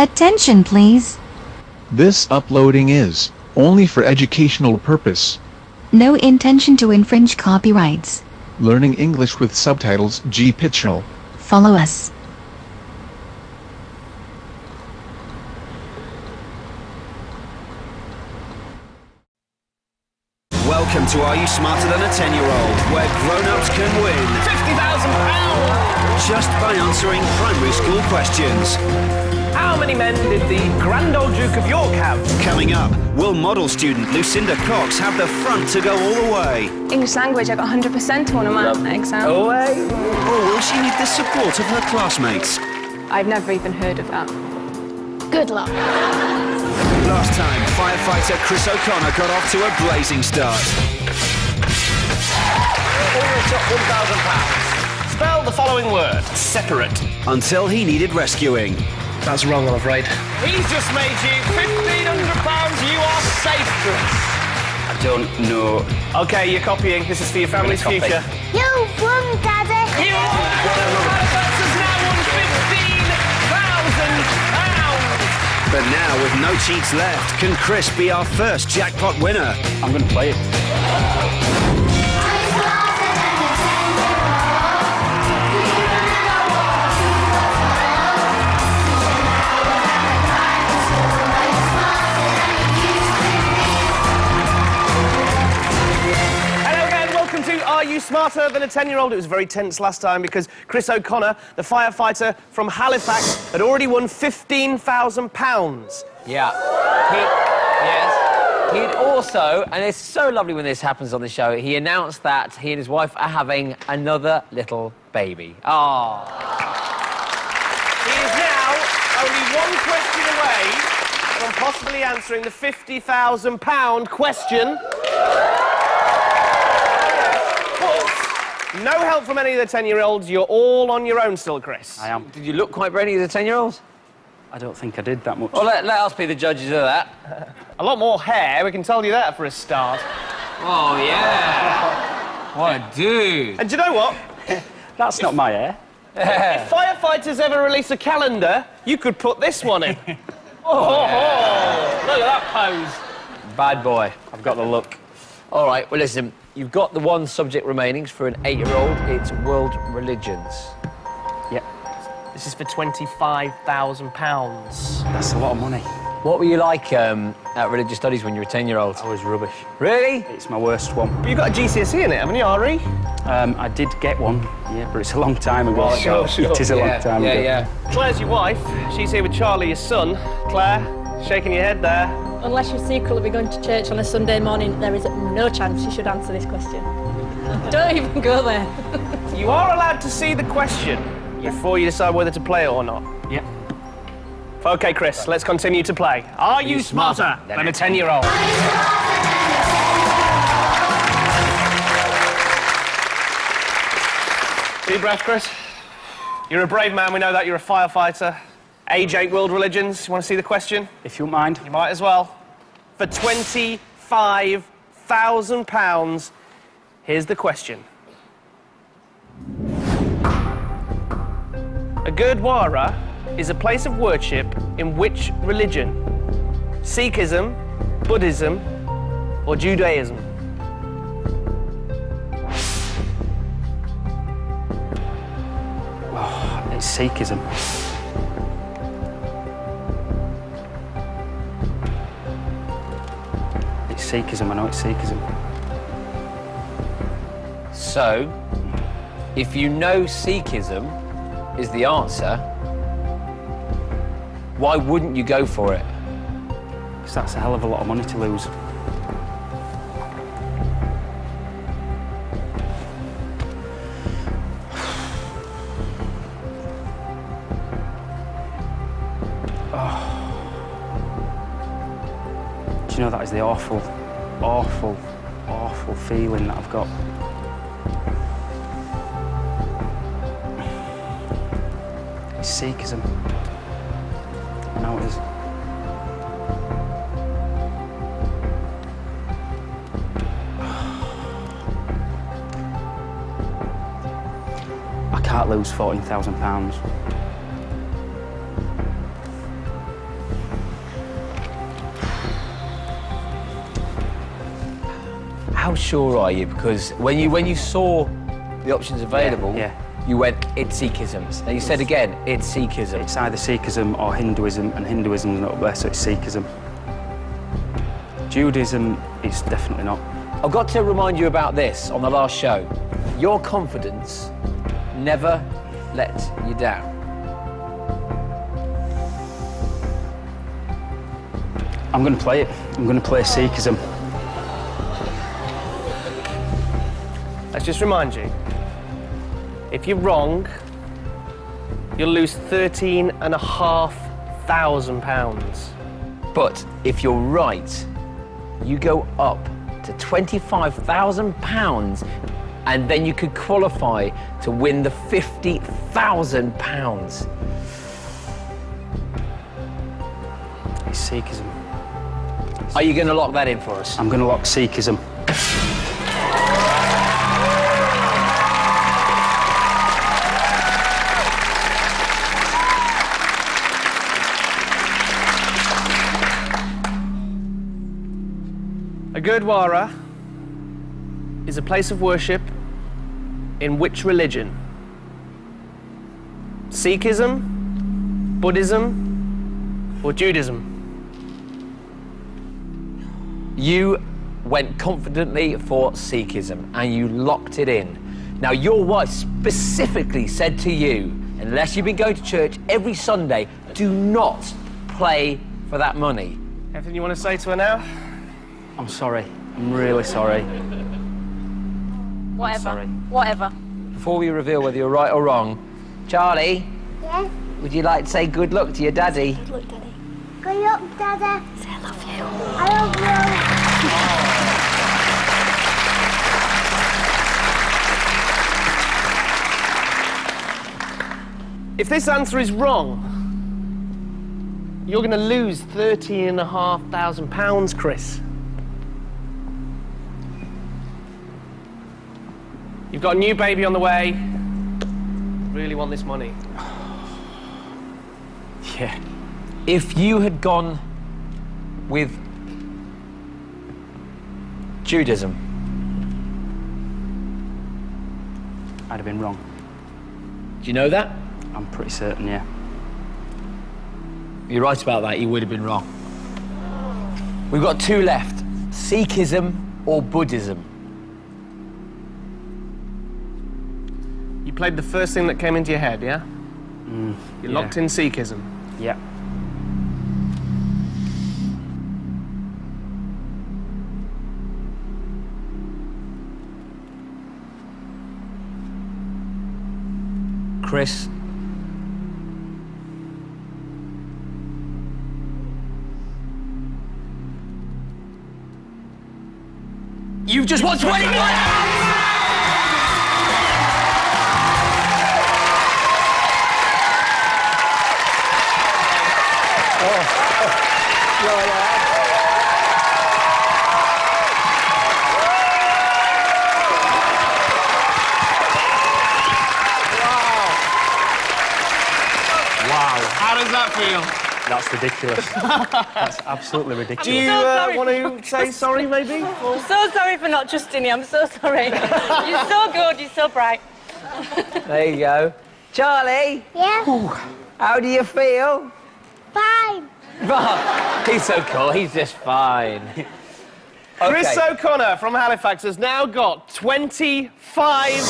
Attention, please. This uploading is only for educational purpose. No intention to infringe copyrights. Learning English with subtitles G. Pitchell. Follow us. Welcome to Are You Smarter Than a 10 Year Old, where grown ups can win £50,000! just by answering primary school questions. How many men did the Grand Old Duke of York have? Coming up, will model student Lucinda Cox have the front to go all the way? English language, I got 100% on a math exam. Away! Or will she need the support of her classmates? I've never even heard of that. Good luck. Last time, firefighter Chris O'Connor got off to a blazing start. £1,000. Spell the following word. Separate. Until he needed rescuing. That's wrong, I'm afraid. He's just made you £1,500. You are safe, Chris. I don't know. OK, you're copying. This is for your family's future. You won, Daddy. You Halifax But now, with no cheats left, can Chris be our first jackpot winner? I'm going to play it. Than a 10-Year-Old? It was very tense last time because Chris O'Connor, the firefighter from Halifax, had already won £15,000. Yeah. He, yes. He'd also, and it's so lovely when this happens on the show, he announced that he and his wife are having another little baby. Ah. He is now only one question away from possibly answering the £50,000 question. No help from any of the 10-year-olds. You're all on your own still, Chris. I am. Did you look quite brainy as a 10 year old? I don't think I did that much. Well, let, let us be the judges of that. A lot more hair, we can tell you that for a start. Oh, yeah. What a dude. And do you know what? That's not my hair. If firefighters ever release a calendar, you could put this one in. Oh, look at that pose. Bad boy. I've got the look. All right, well, listen, you've got the one subject remaining for an eight year old. It's world religions. Yep. This is for £25,000. That's a lot of money. What were you like um, at religious studies when you were 10 year old? I was rubbish. Really? It's my worst one. But you've got a GCSE in it, haven't you, Ari? Um, I did get one, yeah, but it's a long time ago. Well, sure, sure. It is a yeah, long time yeah, ago. yeah. Claire's your wife. She's here with Charlie, your son. Claire, shaking your head there. Unless you're secretly going to church on a Sunday morning, there is no chance you should answer this question. Don't even go there. You are allowed to see the question before you decide whether to play it or not. Yep. OK, Chris, let's continue to play. Are you smarter than a 10-year-old? Deep breath, Chris. You're a brave man, we know that. You're a firefighter. Age 8 world religions. You want to see the question? If you mind. You might as well. For £25,000, here's the question. A Gurdwara is a place of worship in which religion? Sikhism, Buddhism, or Judaism? Oh, it's Sikhism. It's Sikhism, I know it's Sikhism. So, if you know Sikhism is the answer, why wouldn't you go for it? Because that's a hell of a lot of money to lose. Oh. Do you know that is the awful, awful, awful feeling that I've got. It's Sikhism. I know it is. I can't lose £14,000. How sure are you? Because when you when you saw the options available, yeah. you went, it's Sikhism. And you said again, it's Sikhism. It's either Sikhism or Hinduism, and Hinduism's not up there, so it's Sikhism. Judaism is definitely not. I've got to remind you about this on the last show. Your confidence never let you down. I'm going to play it. I'm going to play Sikhism. Let's just remind you. If you're wrong, you'll lose thirteen and a half thousand pounds. But if you're right, you go up to £25,000 and then you could qualify to win the £50,000. It's Sikhism. Are you going to lock that in for us? I'm going to lock Sikhism. A Gurdwara is a place of worship in which religion? Sikhism, Buddhism, or Judaism? You went confidently for Sikhism and you locked it in. Now, your wife specifically said to you, unless you've been going to church every Sunday, do not play for that money. Anything you want to say to her now? I'm sorry. I'm really sorry. Whatever. Sorry. Whatever. Before we reveal whether you're right or wrong, Charlie, Yes. would you like to say good luck to your daddy? Good luck, Daddy. Good luck, Dada. Say I love you. I love you. If this answer is wrong, you're going to lose thirteen and a half thousand pounds, Chris. You've got a new baby on the way. Really want this money. Yeah. If you had gone with Judaism, I'd have been wrong. do you know that? I'm pretty certain, yeah. You're right about that, you would have been wrong. We've got two left Sikhism or Buddhism. Played the first thing that came into your head, yeah? Mm, you yeah. locked in Sikhism. Yeah. Chris, you've just won 20 How does that feel? That's ridiculous. That's absolutely ridiculous. Do you so uh, want to say sorry, maybe? Or- I'm so sorry for not trusting you. I'm so sorry. you're so good. You're so bright. There you go. Charlie, Yeah. how do you feel? Fine. He's so cool, he's just fine. Chris O'Connor from Halifax has now got twenty-five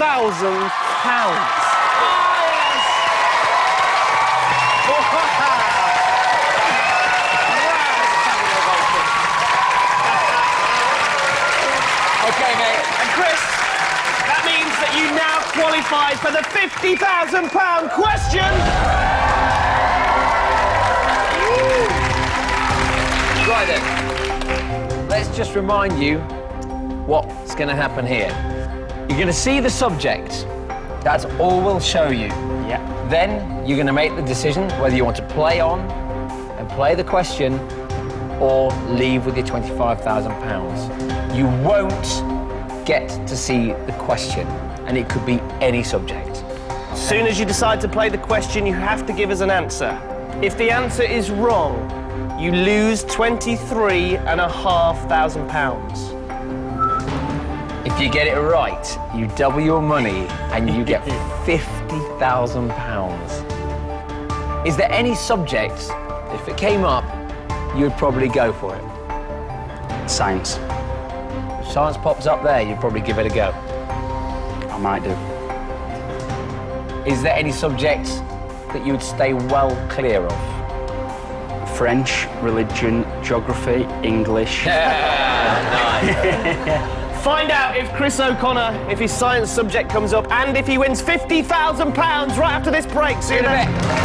thousand pounds. Okay, mate. And Chris, that means that you now qualify for the fifty thousand pound question. Right then. Let's just remind you what's going to happen here. You're going to see the subject. That's all we'll show you. Yeah. Then you're going to make the decision whether you want to play on and play the question or leave with your £25,000. You won't get to see the question, and it could be any subject. As soon as you decide to play the question, you have to give us an answer. If the answer is wrong, you lose twenty-three and a half thousand pounds. If you get it right, you double your money and you get £50,000. Is there any subject, if it came up, you would probably go for it? Science. If science pops up there, you'd probably give it a go. I might do. Is there any subject that you would stay well clear of? French, religion, geography, English. Find out if Chris O'Connor, if his science subject comes up, and if he wins £50,000 right after this break. See you In a then. bit.